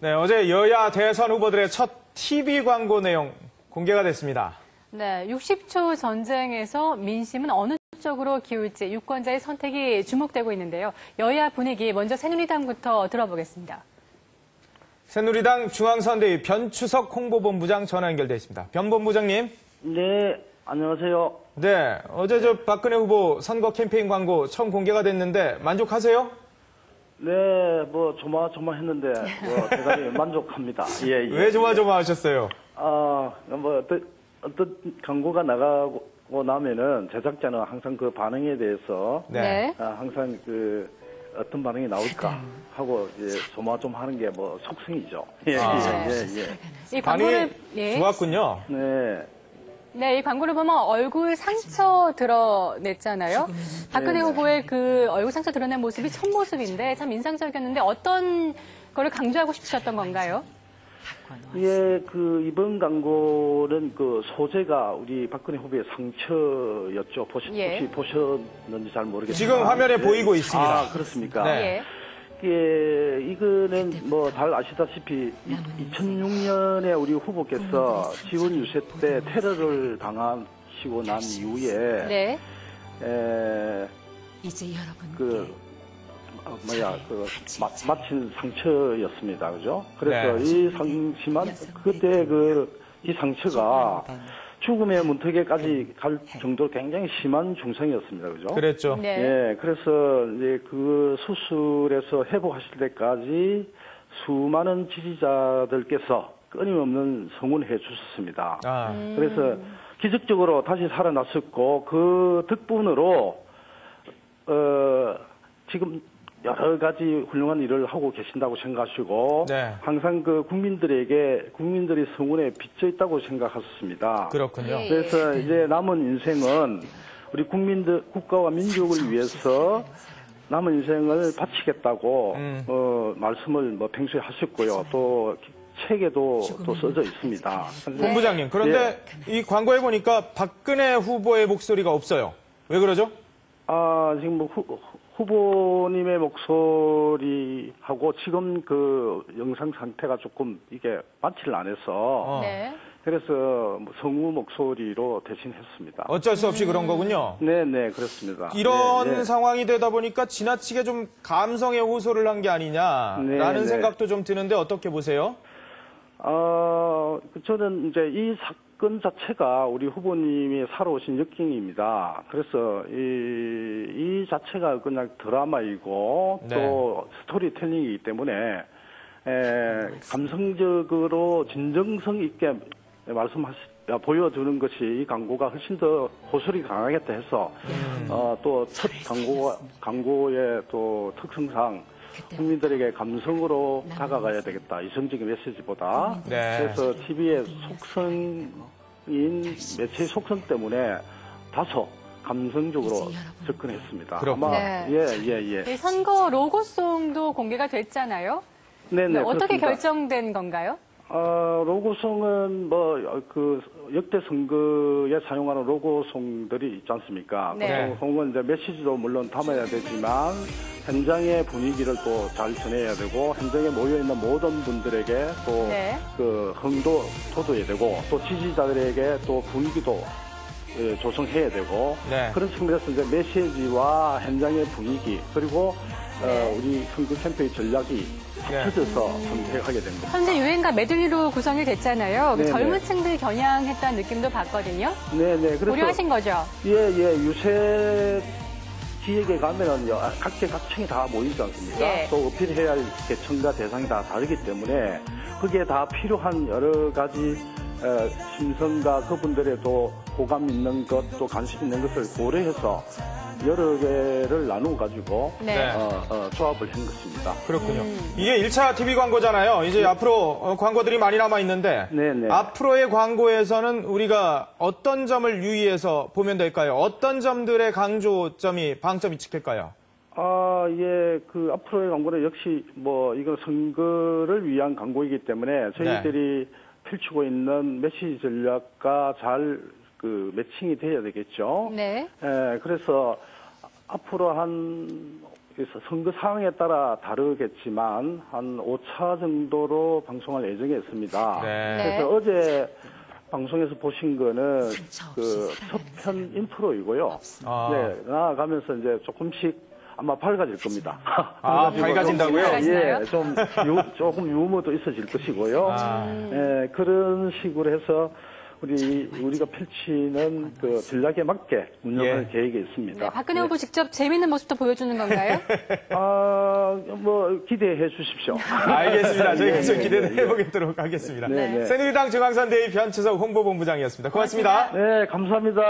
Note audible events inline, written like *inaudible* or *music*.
네, 어제 여야 대선 후보들의 첫 TV 광고 내용 공개가 됐습니다. 네, 60초 전쟁에서 민심은 어느 쪽으로 기울지 유권자의 선택이 주목되고 있는데요. 여야 분위기 먼저 새누리당부터 들어보겠습니다. 새누리당 중앙선대위 변추석 홍보본부장 전화 연결돼 있습니다. 변 본부장님. 네, 안녕하세요. 네, 어제 저 박근혜 후보 선거 캠페인 광고 처음 공개가 됐는데 만족하세요? 네, 뭐 조마조마했는데 뭐 *laughs* 대단히 만족합니다. 예, 예. 왜 조마조마하셨어요? 아, 뭐 어떤 어떤 광고가 나가고 나면은 제작자는 항상 그 반응에 대해서 네. 아, 항상 그 어떤 반응이 나올까 하고 이제 조마조마하는 게 뭐 속성이죠. 예, 아. 예, 예, 예. 이 광고를 반응이 예. 좋았군요. 네. 네, 이 광고를 보면 얼굴 상처 드러냈잖아요. 박근혜 후보의 그 얼굴 상처 드러낸 모습이 첫 모습인데 참 인상적이었는데 어떤 거를 강조하고 싶으셨던 건가요? 예, 그 이번 광고는 그 소재가 우리 박근혜 후보의 상처였죠. 보시, 예. 혹시 보셨는지 잘 모르겠지만 지금 화면에 예. 보이고 있습니다. 아, 그렇습니까? 네. 예. 예, 이 거는 뭐 잘 아시다시피 2006년에 우리 후보께서 지원 유세 때 테러를 당하시고 난 이후에 네. 에, 이제 여러분 그 어, 뭐야 그 마, 마친 상처였습니다, 그죠? 그래서 네. 이 상심한 그때 그 이 상처가 죽음의 문턱에까지 갈 정도로 굉장히 심한 중상이었습니다, 그죠? 그랬죠. 네. 예, 그래서 이제 그 수술에서 회복하실 때까지 수많은 지지자들께서 끊임없는 성원해 주셨습니다. 아, 그래서 기적적으로 다시 살아났었고 그 덕분으로 어 지금 여러 가지 훌륭한 일을 하고 계신다고 생각하시고 네. 항상 그 국민들에게 국민들의 성원에 빚져 있다고 생각하셨습니다. 그렇군요. 예. 그래서 이제 남은 인생은 우리 국민들 국가와 민족을 위해서 남은 인생을 바치겠다고 음. 어, 말씀을 뭐 평소에 하셨고요. 또 책에도 또 써져 있습니다. 본부장님, 그런데 이 광고에 보니까 박근혜 후보의 목소리가 없어요. 왜 그러죠? 아 지금 뭐 후, 후보님의 목소리하고 지금 그 영상 상태가 조금 이게 맞지를 안 해서 어. 네. 그래서 뭐 성우 목소리로 대신했습니다. 어쩔 수 없이 그런 거군요. 네, 네, 그렇습니다. 이런 네, 네. 상황이 되다 보니까 지나치게 좀 감성에 호소를 한 게 아니냐라는 네, 네. 생각도 좀 드는데 어떻게 보세요? 어, 그 저는 이제 이 사 건 자체가 우리 후보님이 살아오신 역경입니다. 그래서 이, 이 자체가 그냥 드라마이고 네. 또 스토리텔링이기 때문에 에, 감성적으로 진정성 있게 말씀하시, 보여주는 것이 이 광고가 훨씬 더 호소리 강하겠다 해서 어, 또 첫 광고 광고의 또 특성상 국민들에게 감성으로 다가가야 되겠다 이성적인 메시지보다 네. 그래서 TV의 속성인 매체 속성 때문에 다소 감성적으로 접근했습니다. 그렇군요. 아마 네. 예 예 예. 이 선거 로고송도 공개가 됐잖아요. 네네 네, 어떻게 그렇습니다. 결정된 건가요? 어, 로고송은 뭐, 그, 역대 선거에 사용하는 로고송들이 있지 않습니까? 네. 그 송은 이제 메시지도 물론 담아야 되지만, 현장의 분위기를 또 잘 전해야 되고, 현장에 모여 있는 모든 분들에게 또, 네. 그, 흥도 돋워야 되고, 또 지지자들에게 또 분위기도 예, 조성해야 되고, 네. 그런 측면에서 이제 메시지와 현장의 분위기, 그리고, 네. 어, 우리 선거 캠페인 전략이 네. 합쳐져서 선택하게 된 겁니다. 현재 유행가 메들리로 구성이 됐잖아요. 그 네네. 젊은 층들 겨냥했다는 느낌도 받거든요. 네네. 그래서 고려하신 거죠? 예, 예, 유세 지역에 가면은 요- 각계 각층이 다 모이지 않습니까? 예. 또 어필해야 할 계층과 대상이 다 다르기 때문에 거기에 다 필요한 여러 가지 어, 심성과 그분들의 또 호감 있는 것, 또 관심 있는 것을 고려해서 여러 개를 나누어 가지고 네. 어, 어, 조합을 한 것입니다. 그렇군요. 음. 이게 1차 TV 광고잖아요. 이제 앞으로 어, 광고들이 많이 남아 있는데 네네. 앞으로의 광고에서는 우리가 어떤 점을 유의해서 보면 될까요? 어떤 점들의 강조점이 방점이 찍힐까요? 아, 예, 그 앞으로의 광고는 역시 뭐 이건 선거를 위한 광고이기 때문에 저희들이 펼치고 있는 메시지 전략과 잘 그 매칭이 돼야 되겠죠. 네. 예, 그래서 앞으로 한 그래서 선거 상황에 따라 다르겠지만 한 5차 정도로 방송할 예정에 있습니다. 네. 그래서 어제 방송에서 보신 거는 그 첫편 인트로이고요. 아. 네, 나아가면서 이제 조금씩 아마 밝아질 겁니다. 아, *laughs* 그래가지고 밝아진다고요? 예, 좀 유, 조금 유머도 있어질 것이고요. 아. 예, 그런 식으로 해서 우리 우리가 펼치는 그 전략에 맞게 운영할 예. 계획이 있습니다. 네, 박근혜 후보 직접 재밌는 모습도 보여주는 건가요? *laughs* 아, 뭐 기대해 주십시오. *laughs* 알겠습니다. 저희가 좀 예, 예, 기대를 예. 해보도록 하겠습니다. 네, 네. 새누리당 중앙선대위 변치석 홍보본부장이었습니다. 고맙습니다. 네, 감사합니다.